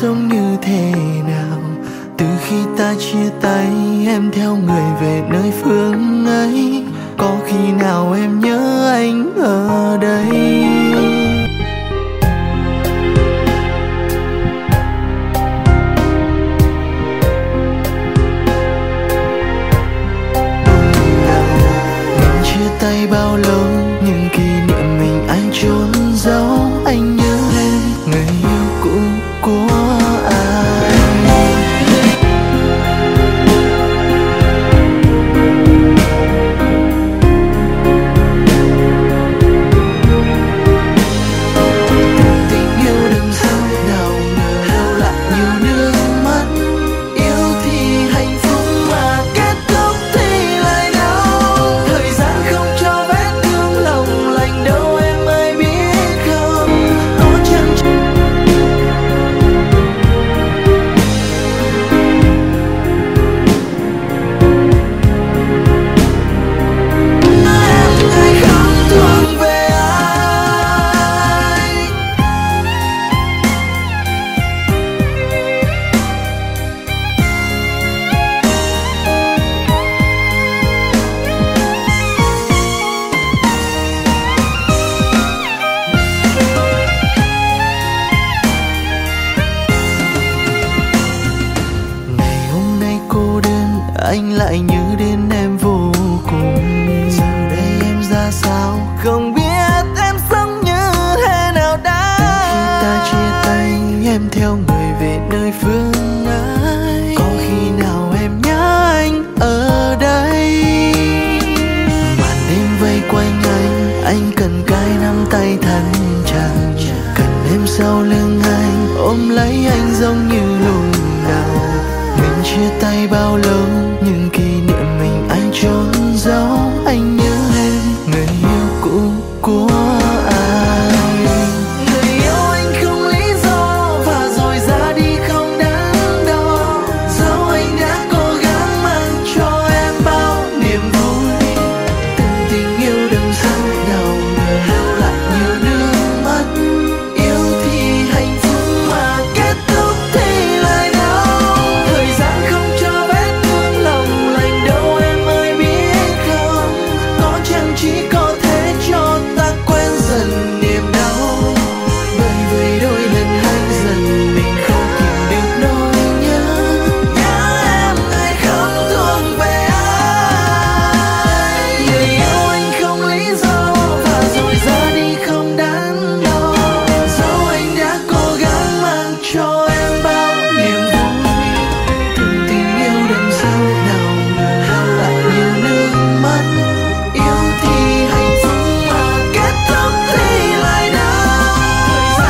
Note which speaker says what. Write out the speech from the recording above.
Speaker 1: sống như thế nào? Từ khi ta chia tay, em theo người về nơi phương ấy, có khi nào em nhớ anh ở đây? Mình chia tay bao lâu, nhưng kỷ niệm mình anh trốn anh lại nhớ đến em vô cùng. Giờ đây em ra sao? Không biết em sống như thế nào đã. Khi ta chia tay em theo người về nơi phương ấy có khi nào em nhớ anh ở đây? Màn đêm vây quanh anh anh cần cái nắm tay thân chàng cần em sau lưng anh ôm lấy anh giống như chia tay bao lâu, những kỷ niệm mình anh trốn giấu anh nhớ em, người yêu cũ của joy.